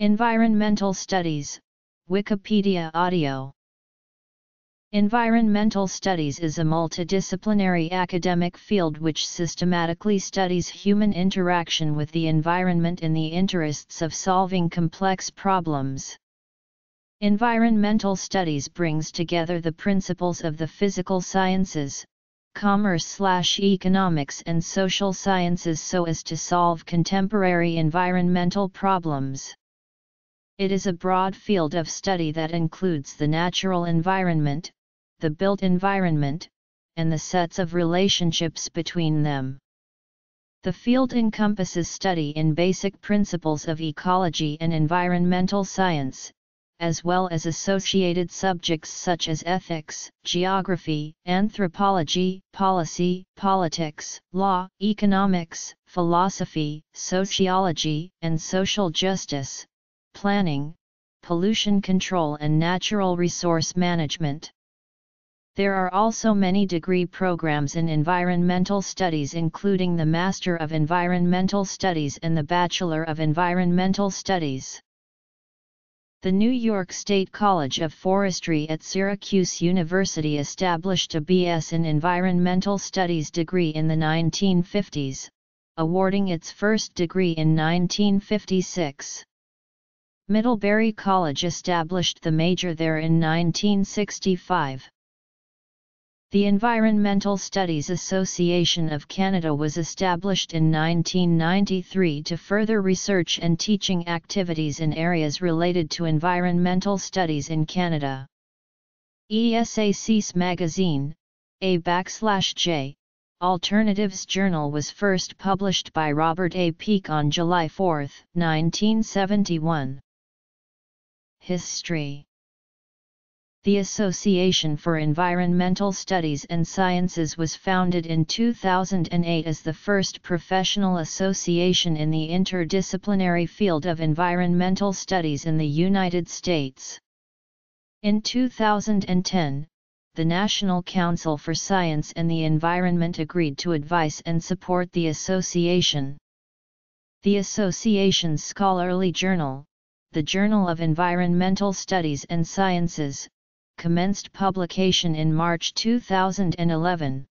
Environmental Studies, Wikipedia Audio Environmental studies is a multidisciplinary academic field which systematically studies human interaction with the environment in the interests of solving complex problems. Environmental studies brings together the principles of the physical sciences, commerce/economics and social sciences so as to solve contemporary environmental problems. It is a broad field of study that includes the natural environment, the built environment, and the sets of relationships between them. The field encompasses study in basic principles of ecology and environmental science, as well as associated subjects such as ethics, geography, anthropology, policy, politics, law, economics, philosophy, sociology, and social justice, planning, pollution control and natural resource management. There are also many degree programs in environmental studies including the Master of Environmental Studies and the Bachelor of Environmental Studies. The New York State College of Forestry at Syracuse University established a BS in Environmental Studies degree in the 1950s, awarding its first degree in 1956. Middlebury College established the major there in 1965. The Environmental Studies Association of Canada was established in 1993 to further research and teaching activities in areas related to environmental studies in Canada. ESAC's magazine, A backslash J, Alternatives Journal was first published by Robert A. Paehlke on July 4, 1971. History the Association for Environmental Studies and Sciences was founded in 2008 as the first professional association in the interdisciplinary field of environmental studies in the United States. In 2010, the National Council for Science and the Environment agreed to advise and support the association. The association's scholarly journal, the Journal of Environmental Studies and Sciences, commenced publication in March 2011.